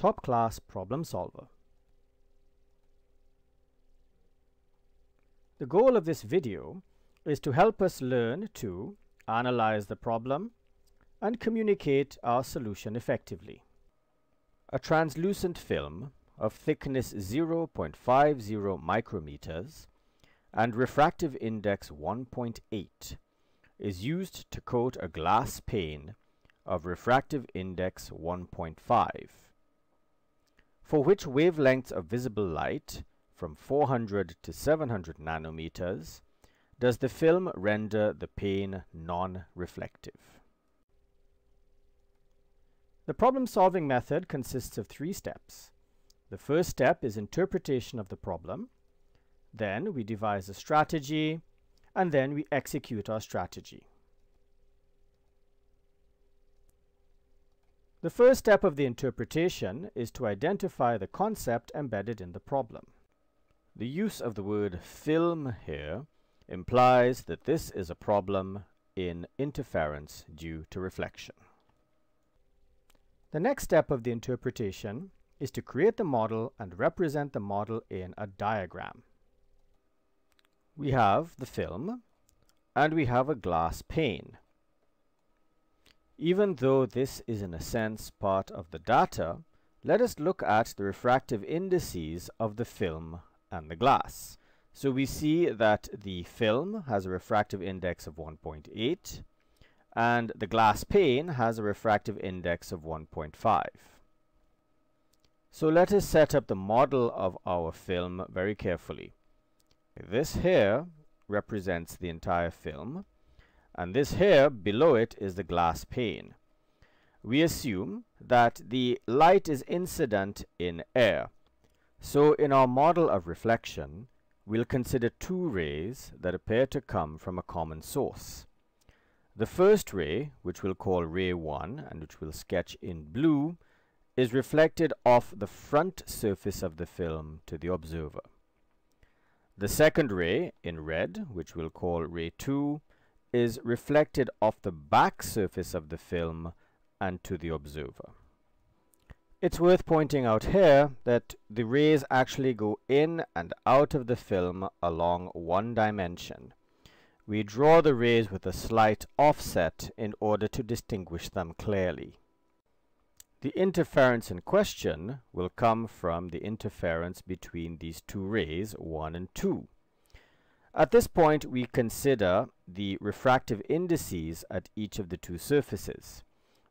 top-class problem solver. The goal of this video is to help us learn to analyze the problem and communicate our solution effectively. A translucent film of thickness 0.50 micrometers and refractive index 1.8 is used to coat a glass pane of refractive index 1.5 for which wavelengths of visible light from 400 to 700 nanometers does the film render the pane non-reflective. The problem-solving method consists of three steps. The first step is interpretation of the problem. Then we devise a strategy, and then we execute our strategy. The first step of the interpretation is to identify the concept embedded in the problem. The use of the word film here implies that this is a problem in interference due to reflection. The next step of the interpretation is to create the model and represent the model in a diagram. We have the film and we have a glass pane. Even though this is in a sense part of the data, let us look at the refractive indices of the film and the glass. So we see that the film has a refractive index of 1.8 and the glass pane has a refractive index of 1.5. So let us set up the model of our film very carefully. This here represents the entire film and this here below it is the glass pane. We assume that the light is incident in air. So in our model of reflection, we'll consider two rays that appear to come from a common source. The first ray, which we'll call ray 1 and which we'll sketch in blue, is reflected off the front surface of the film to the observer. The second ray, in red, which we'll call ray 2, is reflected off the back surface of the film and to the observer. It's worth pointing out here that the rays actually go in and out of the film along one dimension. We draw the rays with a slight offset in order to distinguish them clearly. The interference in question will come from the interference between these two rays, 1 and 2. At this point, we consider the refractive indices at each of the two surfaces.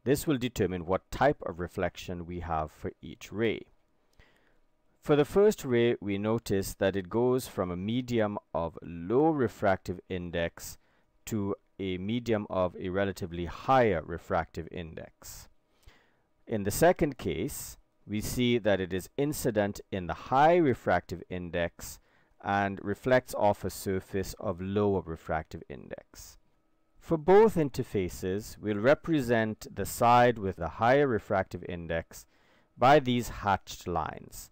This will determine what type of reflection we have for each ray. For the first ray, we notice that it goes from a medium of low refractive index to a medium of a relatively higher refractive index. In the second case, we see that it is incident in the high refractive index and reflects off a surface of lower refractive index. For both interfaces, we'll represent the side with the higher refractive index by these hatched lines.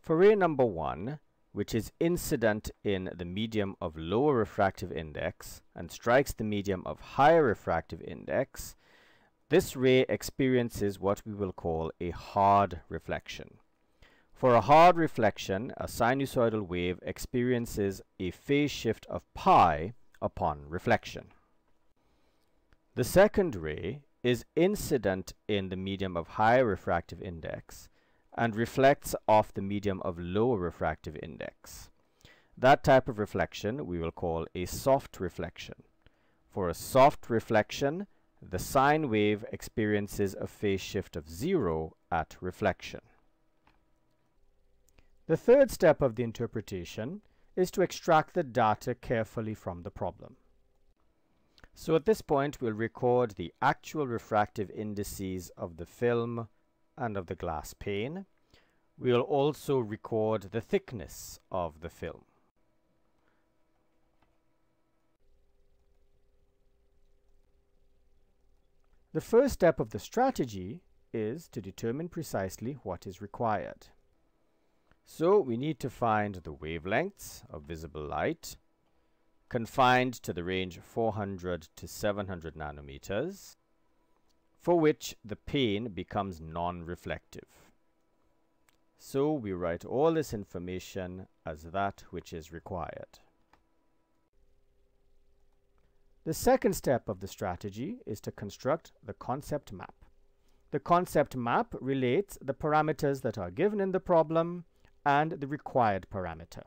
For ray number 1, which is incident in the medium of lower refractive index and strikes the medium of higher refractive index, this ray experiences what we will call a hard reflection. For a hard reflection, a sinusoidal wave experiences a phase shift of pi upon reflection. The second ray is incident in the medium of high refractive index and reflects off the medium of low refractive index. That type of reflection we will call a soft reflection. For a soft reflection, the sine wave experiences a phase shift of zero at reflection. The third step of the interpretation is to extract the data carefully from the problem. So at this point, we'll record the actual refractive indices of the film and of the glass pane. We'll also record the thickness of the film. The first step of the strategy is to determine precisely what is required. So we need to find the wavelengths of visible light confined to the range 400 to 700 nanometers, for which the pane becomes non-reflective. So we write all this information as that which is required. The second step of the strategy is to construct the concept map. The concept map relates the parameters that are given in the problem and the required parameter.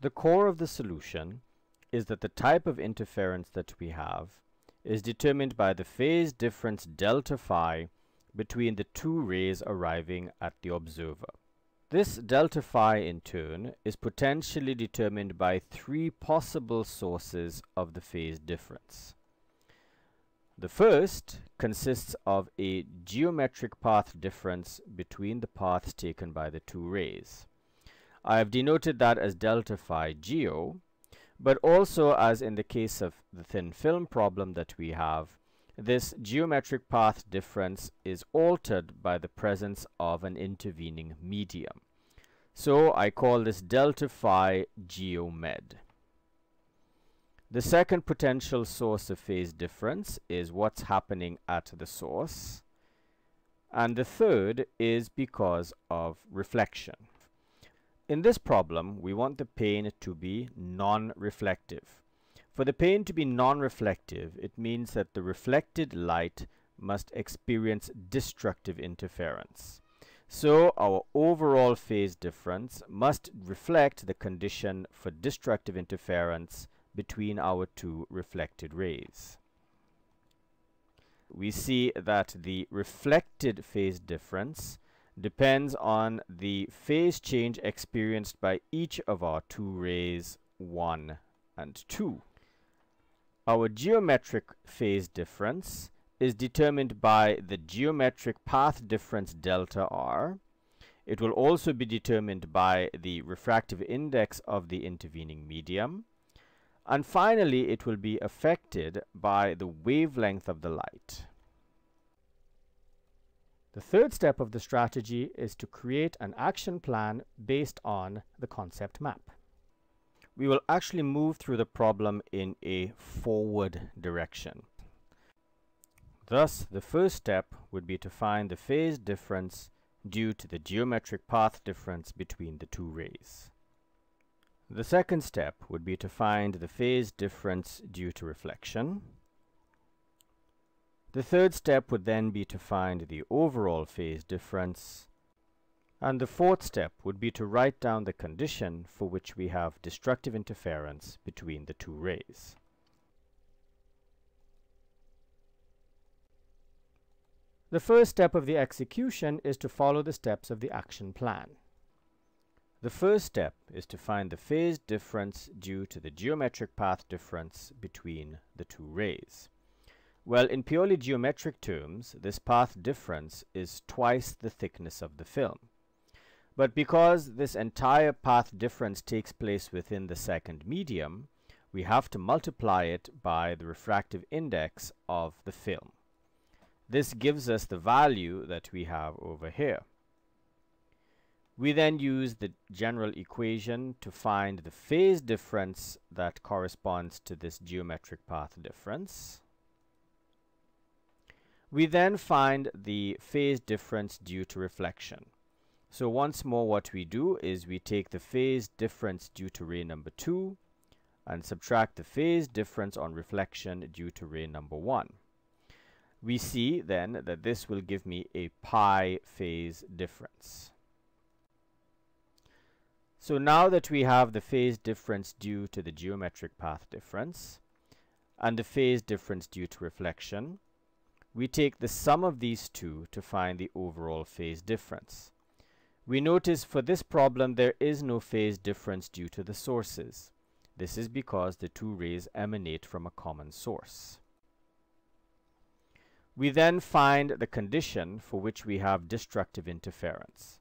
The core of the solution is that the type of interference that we have is determined by the phase difference delta phi between the two rays arriving at the observer. This delta phi in turn is potentially determined by three possible sources of the phase difference. The first consists of a geometric path difference between the paths taken by the two rays. I have denoted that as delta phi geo, but also as in the case of the thin film problem that we have, this geometric path difference is altered by the presence of an intervening medium. So I call this delta phi geomed. The second potential source of phase difference is what's happening at the source. And the third is because of reflection. In this problem, we want the pane to be non-reflective. For the pane to be non-reflective, it means that the reflected light must experience destructive interference. So our overall phase difference must reflect the condition for destructive interference between our two reflected rays. We see that the reflected phase difference depends on the phase change experienced by each of our two rays 1 and 2. Our geometric phase difference is determined by the geometric path difference delta r. It will also be determined by the refractive index of the intervening medium. And finally, it will be affected by the wavelength of the light. The third step of the strategy is to create an action plan based on the concept map we will actually move through the problem in a forward direction. Thus, the first step would be to find the phase difference due to the geometric path difference between the two rays. The second step would be to find the phase difference due to reflection. The third step would then be to find the overall phase difference and the fourth step would be to write down the condition for which we have destructive interference between the two rays. The first step of the execution is to follow the steps of the action plan. The first step is to find the phase difference due to the geometric path difference between the two rays. Well, in purely geometric terms, this path difference is twice the thickness of the film. But because this entire path difference takes place within the second medium, we have to multiply it by the refractive index of the film. This gives us the value that we have over here. We then use the general equation to find the phase difference that corresponds to this geometric path difference. We then find the phase difference due to reflection. So once more what we do is we take the phase difference due to ray number 2 and subtract the phase difference on reflection due to ray number 1. We see then that this will give me a pi phase difference. So now that we have the phase difference due to the geometric path difference and the phase difference due to reflection, we take the sum of these two to find the overall phase difference. We notice for this problem there is no phase difference due to the sources. This is because the two rays emanate from a common source. We then find the condition for which we have destructive interference.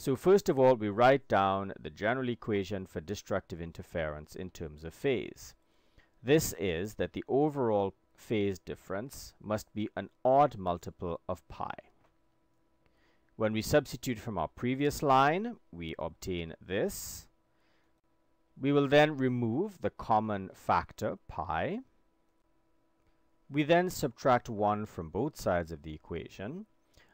So first of all, we write down the general equation for destructive interference in terms of phase. This is that the overall phase difference must be an odd multiple of pi. When we substitute from our previous line, we obtain this. We will then remove the common factor pi. We then subtract 1 from both sides of the equation.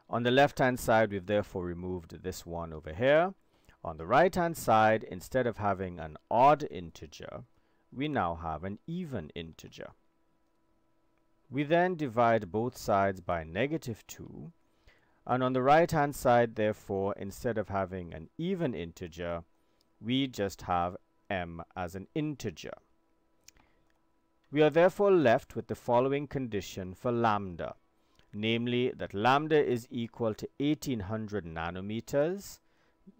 On the left hand side, we've therefore removed this one over here. On the right hand side, instead of having an odd integer, we now have an even integer. We then divide both sides by negative 2, and on the right hand side, therefore, instead of having an even integer, we just have m as an integer. We are therefore left with the following condition for lambda, namely that lambda is equal to 1800 nanometers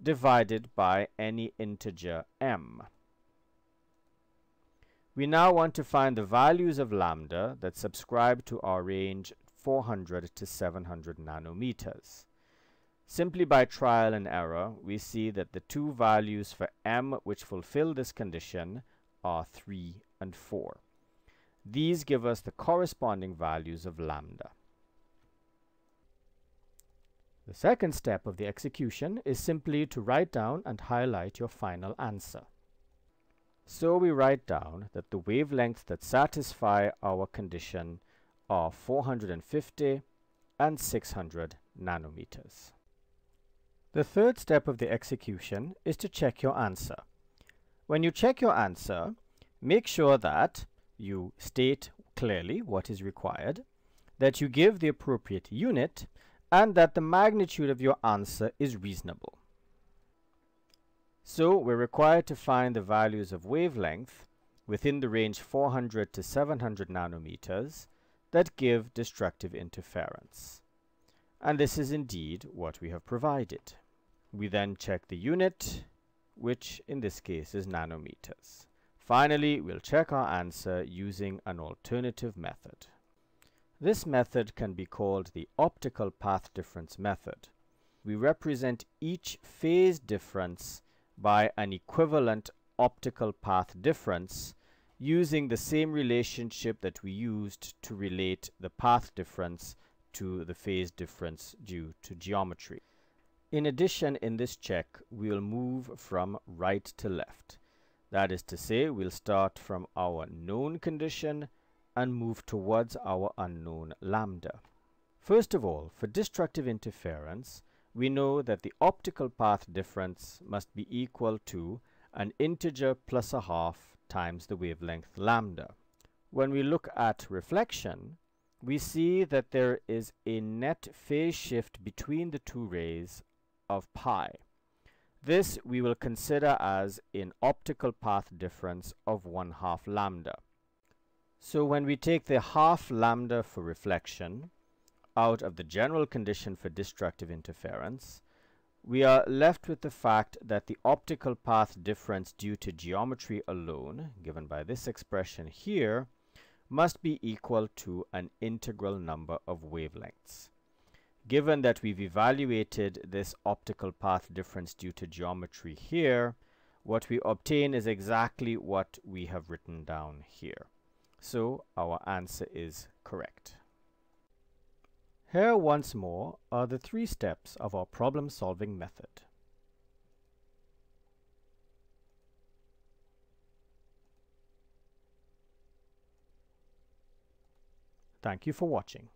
divided by any integer m. We now want to find the values of lambda that subscribe to our range 400 to 700 nanometers. Simply by trial and error, we see that the two values for m which fulfill this condition are 3 and 4. These give us the corresponding values of lambda. The second step of the execution is simply to write down and highlight your final answer. So we write down that the wavelengths that satisfy our condition are 450 and 600 nanometers. The third step of the execution is to check your answer. When you check your answer, make sure that you state clearly what is required, that you give the appropriate unit, and that the magnitude of your answer is reasonable. So we're required to find the values of wavelength within the range 400 to 700 nanometers that give destructive interference. And this is indeed what we have provided. We then check the unit, which in this case is nanometers. Finally, we'll check our answer using an alternative method. This method can be called the optical path difference method. We represent each phase difference by an equivalent optical path difference using the same relationship that we used to relate the path difference to the phase difference due to geometry. In addition, in this check, we'll move from right to left. That is to say, we'll start from our known condition and move towards our unknown lambda. First of all, for destructive interference, we know that the optical path difference must be equal to an integer plus a half times the wavelength lambda. When we look at reflection, we see that there is a net phase shift between the two rays of pi. This we will consider as an optical path difference of 1 half lambda. So when we take the half lambda for reflection, out of the general condition for destructive interference, we are left with the fact that the optical path difference due to geometry alone, given by this expression here, must be equal to an integral number of wavelengths. Given that we've evaluated this optical path difference due to geometry here, what we obtain is exactly what we have written down here. So our answer is correct. Here once more are the three steps of our problem-solving method. Thank you for watching.